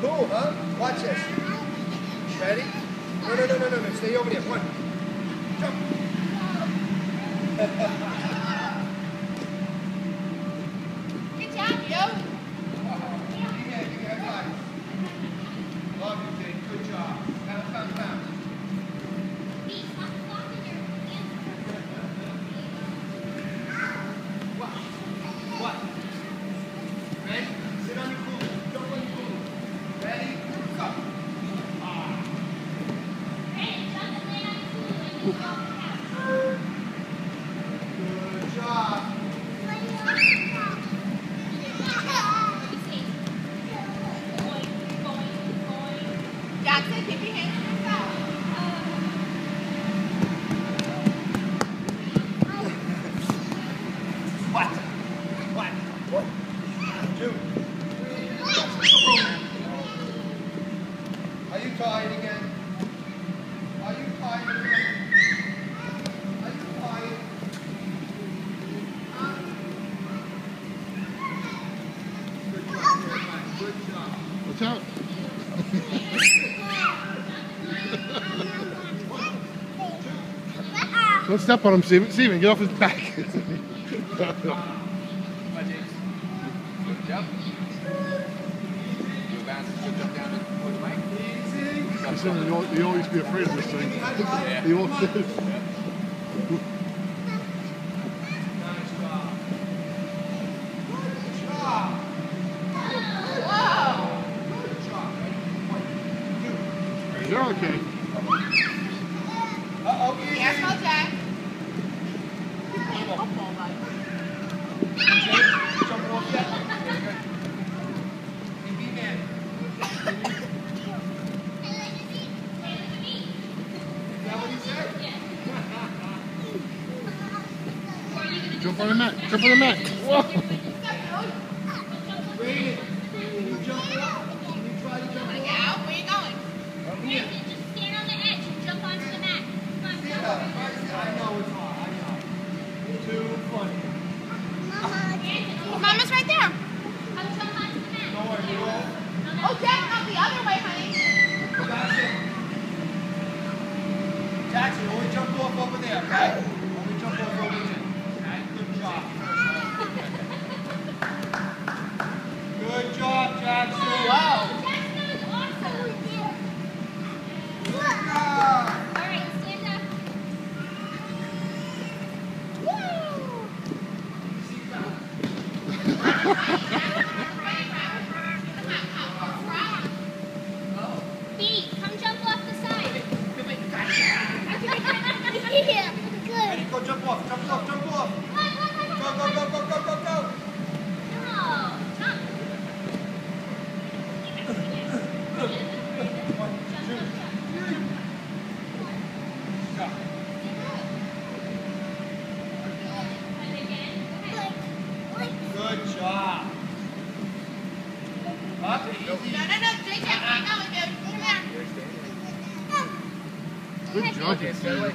Cool, huh? Watch this. Ready? No, no, no, no, no, no. Stay over there. One. Jump. Good job, yo. Yeah, give me a high five. Love you, Jake. Good job. Pound, pound, pound. Dee, stop flopping your hands. What? What? Ready? Sit on your cooler. Jump on your cooler. Ready? Go. Ah. Hey, jump and land on your cooler and you go out. Good job. Three. Are you tired again? Are you tired again? Are you tired? Good job. Watch out. Don't step on him, Steven. Steven, get off his back. Come on, James. Good jump. You bounce, good jump down towards the mic. Easy. Steven, you, al- you always be afraid of this thing. Yeah. You always Nice job. Good job. Whoa. Good job. One, two, You're okay. Jump on the mat. Jump on the mat. Whoa. Can you jump off? Can you try to jump off? get out? Where you going? Over here. Just stand on the edge and jump onto the mat. Come on, Stand jump. up. I know it's hard. I know. Too funny. Mama's right there. Come jump onto the mat. Don't worry, you all. Oh, Jack, not the other way, honey. Jackson. Jackson, only jump off over there, okay? Go jump off, jump off, jump off. Go, go, go, go, go, go, go. Jump. One, two, three. Good job. Up, easy. No, no, no, Jake, Jack, where you going, dude? Come here. Good job. Okay, stay away.